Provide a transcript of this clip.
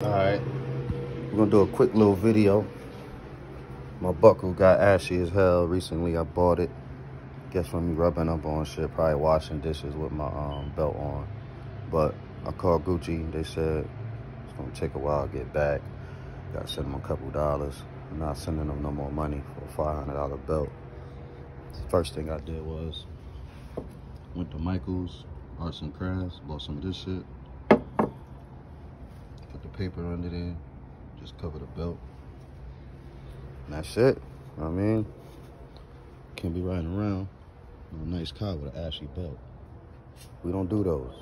All right, we're gonna do a quick little video. My buckle got ashy as hell recently. I bought it. Guess from me rubbing up on shit, probably washing dishes with my um, belt on. But I called Gucci. They said it's gonna take a while to get back. Gotta send them a couple dollars. I'm not sending them no more money for a $500 belt. First thing I did was went to Michael's Arts and Crafts, bought some of this shit. Paper under there, just cover the belt. And that's it. I mean, can't be riding around a nice car with an ashy belt. We don't do those.